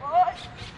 Oh,